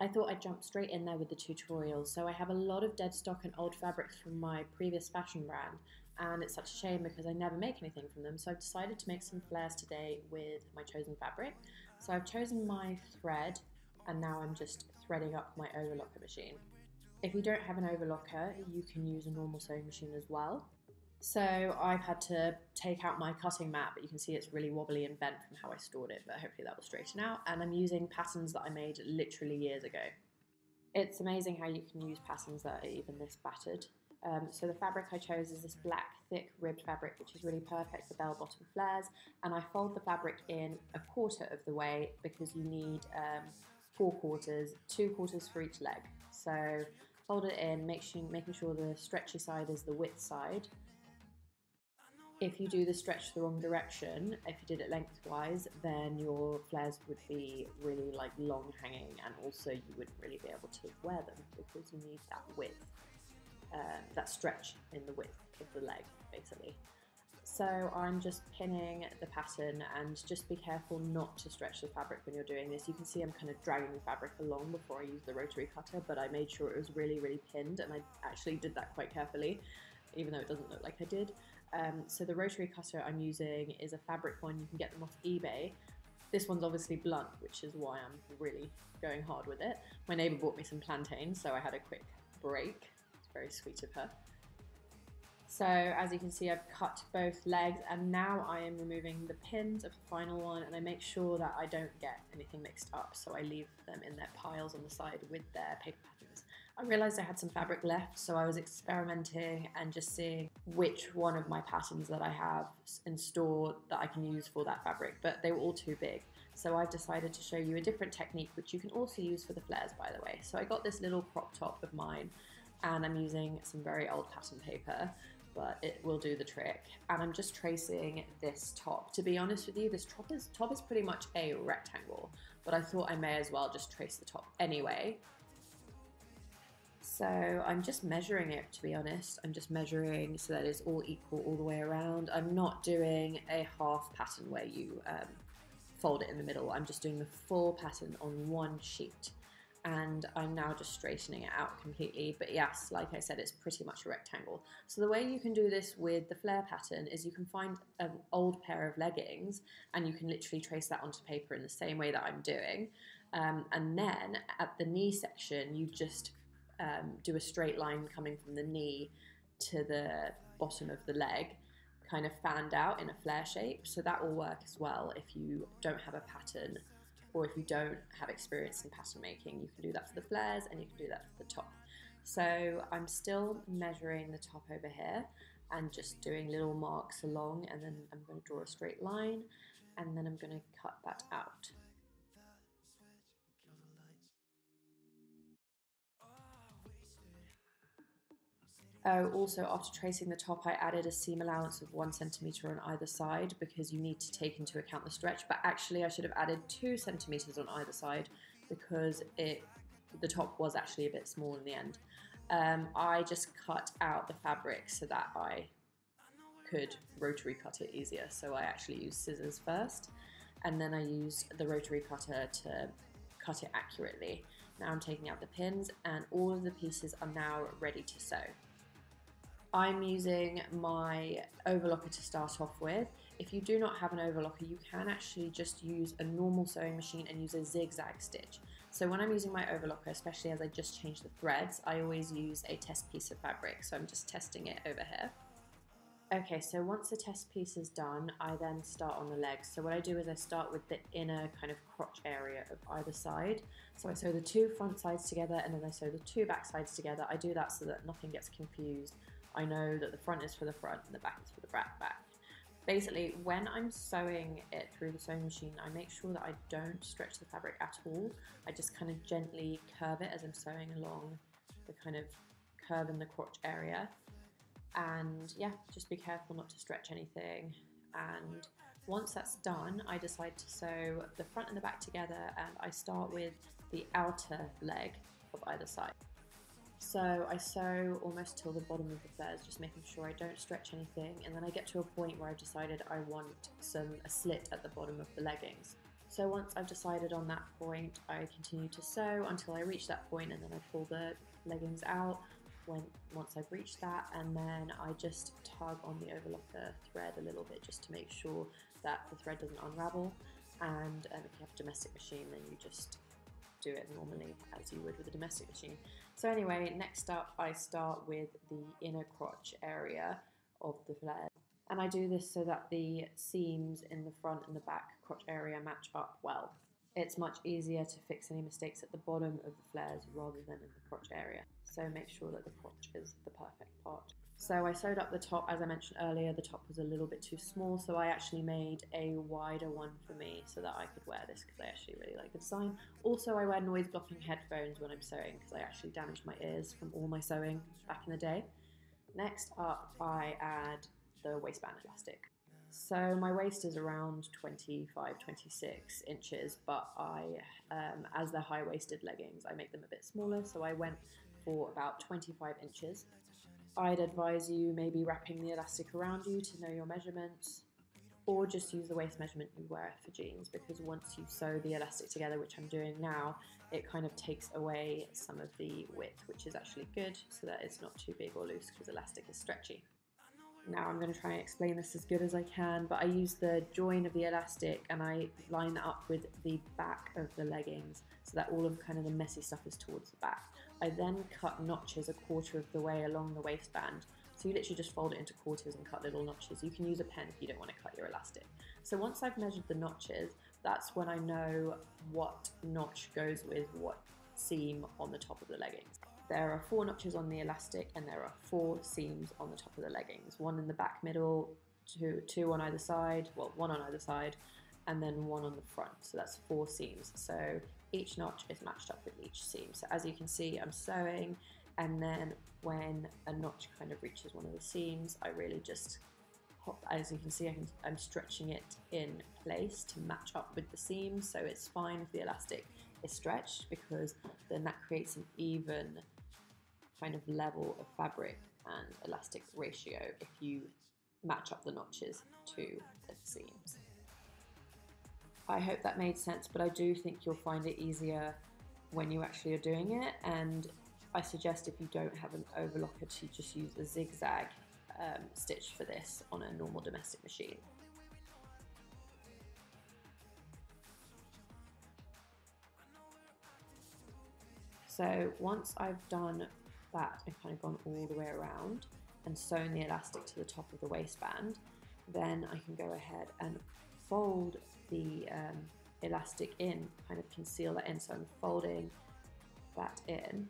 I thought I'd jump straight in there with the tutorial. So I have a lot of dead stock and old fabrics from my previous fashion brand and it's such a shame because I never make anything from them. So I've decided to make some flares today with my chosen fabric. So I've chosen my thread and now I'm just threading up my overlocker machine. If you don't have an overlocker, you can use a normal sewing machine as well. So I've had to take out my cutting mat, but you can see it's really wobbly and bent from how I stored it, but hopefully that will straighten out. And I'm using patterns that I made literally years ago. It's amazing how you can use patterns that are even this battered. Um, so the fabric I chose is this black thick ribbed fabric which is really perfect for bell bottom flares and I fold the fabric in a quarter of the way because you need um, four quarters, two quarters for each leg. So fold it in, make sure, making sure the stretchy side is the width side if you do the stretch the wrong direction, if you did it lengthwise, then your flares would be really like long hanging and also you wouldn't really be able to wear them because you need that width, uh, that stretch in the width of the leg basically. So I'm just pinning the pattern and just be careful not to stretch the fabric when you're doing this. You can see I'm kind of dragging the fabric along before I use the rotary cutter, but I made sure it was really, really pinned and I actually did that quite carefully, even though it doesn't look like I did. Um, so the rotary cutter I'm using is a fabric one. You can get them off eBay. This one's obviously blunt, which is why I'm really going hard with it. My neighbour bought me some plantains, so I had a quick break. It's very sweet of her. So as you can see, I've cut both legs and now I am removing the pins of the final one and I make sure that I don't get anything mixed up. So I leave them in their piles on the side with their paper patterns. I realized I had some fabric left, so I was experimenting and just seeing which one of my patterns that I have in store that I can use for that fabric, but they were all too big. So I've decided to show you a different technique, which you can also use for the flares, by the way. So I got this little crop top of mine, and I'm using some very old pattern paper, but it will do the trick. And I'm just tracing this top. To be honest with you, this top is, top is pretty much a rectangle, but I thought I may as well just trace the top anyway. So I'm just measuring it, to be honest. I'm just measuring so that it's all equal all the way around. I'm not doing a half pattern where you um, fold it in the middle. I'm just doing the full pattern on one sheet and I'm now just straightening it out completely. But yes, like I said, it's pretty much a rectangle. So the way you can do this with the flare pattern is you can find an old pair of leggings and you can literally trace that onto paper in the same way that I'm doing. Um, and then at the knee section, you just um, do a straight line coming from the knee to the bottom of the leg, kind of fanned out in a flare shape. So that will work as well if you don't have a pattern or if you don't have experience in pattern making. You can do that for the flares and you can do that for the top. So I'm still measuring the top over here and just doing little marks along and then I'm going to draw a straight line and then I'm going to cut that out. Oh, also after tracing the top, I added a seam allowance of one centimeter on either side because you need to take into account the stretch. But actually, I should have added two centimeters on either side because it the top was actually a bit small in the end. Um, I just cut out the fabric so that I could rotary cut it easier. So I actually used scissors first, and then I used the rotary cutter to cut it accurately. Now I'm taking out the pins, and all of the pieces are now ready to sew. I'm using my overlocker to start off with. If you do not have an overlocker, you can actually just use a normal sewing machine and use a zigzag stitch. So when I'm using my overlocker, especially as I just changed the threads, I always use a test piece of fabric. So I'm just testing it over here. Okay, so once the test piece is done, I then start on the legs. So what I do is I start with the inner kind of crotch area of either side. So I sew the two front sides together and then I sew the two back sides together. I do that so that nothing gets confused I know that the front is for the front and the back is for the back back. Basically, when I'm sewing it through the sewing machine, I make sure that I don't stretch the fabric at all. I just kind of gently curve it as I'm sewing along the kind of curve in the crotch area. And yeah, just be careful not to stretch anything. And once that's done, I decide to sew the front and the back together and I start with the outer leg of either side. So I sew almost till the bottom of the flares, just making sure I don't stretch anything. And then I get to a point where I've decided I want some a slit at the bottom of the leggings. So once I've decided on that point, I continue to sew until I reach that point and then I pull the leggings out when once I've reached that and then I just tug on the overlocker thread a little bit just to make sure that the thread doesn't unravel and um, if you have a domestic machine then you just do it normally as you would with a domestic machine. So anyway, next up I start with the inner crotch area of the flare. And I do this so that the seams in the front and the back crotch area match up well. It's much easier to fix any mistakes at the bottom of the flares rather than in the crotch area. So make sure that the crotch is the perfect part. So I sewed up the top, as I mentioned earlier, the top was a little bit too small, so I actually made a wider one for me so that I could wear this because I actually really like the design. Also, I wear noise blocking headphones when I'm sewing because I actually damaged my ears from all my sewing back in the day. Next up, I add the waistband elastic. So my waist is around 25, 26 inches, but I, um, as they're high-waisted leggings, I make them a bit smaller, so I went for about 25 inches. I'd advise you maybe wrapping the elastic around you to know your measurements or just use the waist measurement you wear for jeans because once you sew the elastic together, which I'm doing now, it kind of takes away some of the width, which is actually good so that it's not too big or loose because elastic is stretchy. Now I'm going to try and explain this as good as I can, but I use the join of the elastic and I line that up with the back of the leggings so that all of kind of the messy stuff is towards the back. I then cut notches a quarter of the way along the waistband. So you literally just fold it into quarters and cut little notches. You can use a pen if you don't want to cut your elastic. So once I've measured the notches, that's when I know what notch goes with what seam on the top of the leggings. There are four notches on the elastic and there are four seams on the top of the leggings. One in the back middle, two, two on either side, well, one on either side, and then one on the front. So that's four seams. So each notch is matched up with each seam. So as you can see, I'm sewing and then when a notch kind of reaches one of the seams, I really just hop, as you can see, I am stretching it in place to match up with the seam. So it's fine if the elastic is stretched because then that creates an even kind of level of fabric and elastic ratio if you match up the notches to the seams. I hope that made sense, but I do think you'll find it easier when you actually are doing it. And I suggest if you don't have an overlocker to just use a zigzag um, stitch for this on a normal domestic machine. So once I've done that and kind of gone all the way around and sewn the elastic to the top of the waistband, then I can go ahead and fold the um, elastic in, kind of conceal that in. So I'm folding that in.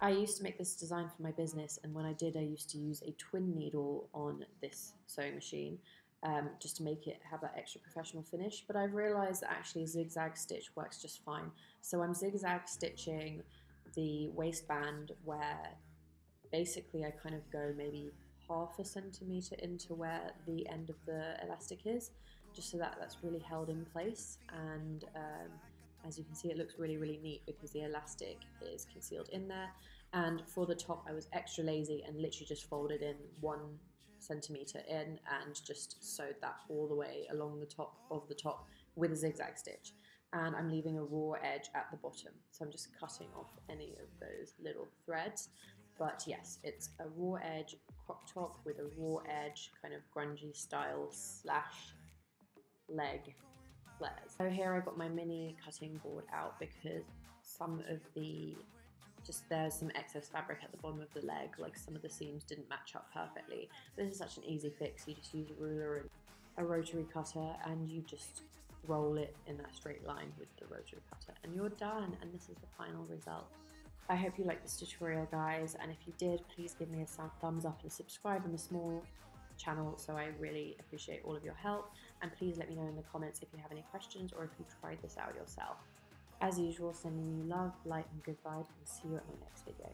I used to make this design for my business, and when I did, I used to use a twin needle on this sewing machine um, just to make it have that extra professional finish. But I've realized that actually a zigzag stitch works just fine. So I'm zigzag stitching the waistband where basically I kind of go maybe half a centimeter into where the end of the elastic is just so that that's really held in place. And um, as you can see it looks really really neat because the elastic is concealed in there. And for the top I was extra lazy and literally just folded in one centimeter in and just sewed that all the way along the top of the top with a zigzag stitch and I'm leaving a raw edge at the bottom so I'm just cutting off any of those little threads but yes it's a raw edge crop top with a raw edge kind of grungy style slash leg flares. So here I got my mini cutting board out because some of the just there's some excess fabric at the bottom of the leg, like some of the seams didn't match up perfectly. This is such an easy fix. You just use a ruler and a rotary cutter and you just roll it in that straight line with the rotary cutter and you're done and this is the final result. I hope you liked this tutorial guys and if you did please give me a thumbs up and subscribe on the small channel so I really appreciate all of your help and please let me know in the comments if you have any questions or if you've tried this out yourself. As usual, sending you love, light and good vibes and see you at my next video.